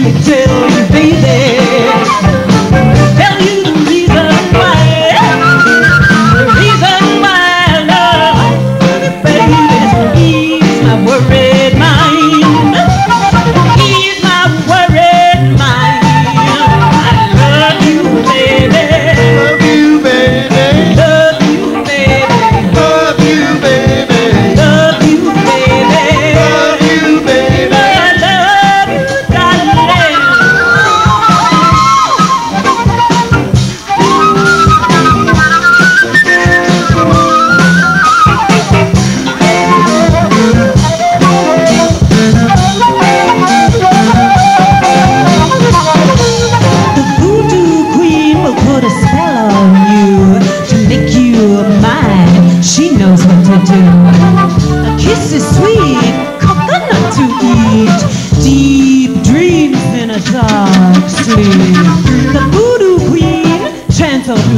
Day.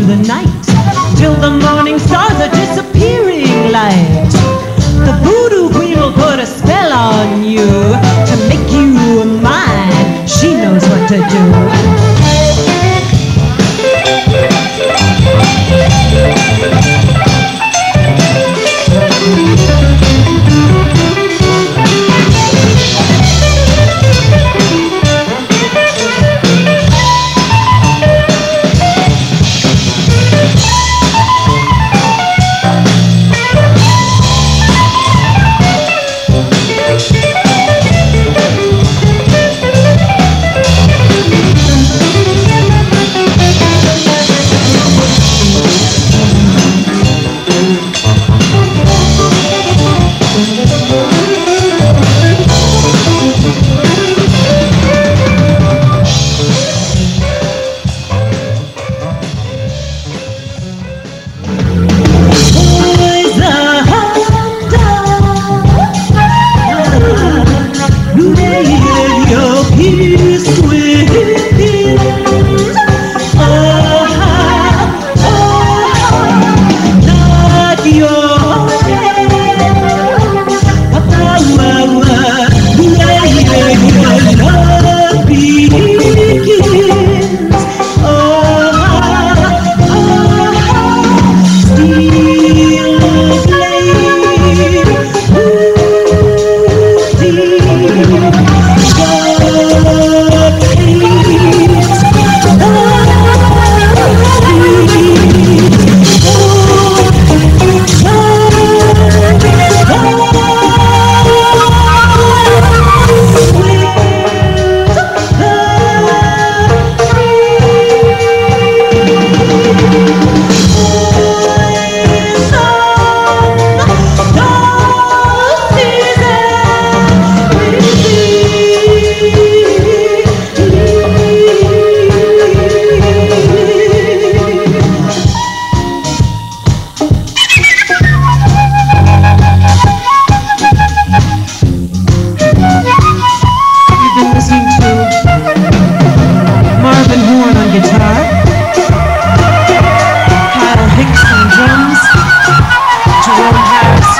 Through the night till the morning stars are disappearing light. The voodoo queen will put a spell on you to make you mine. She knows what to do.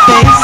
space.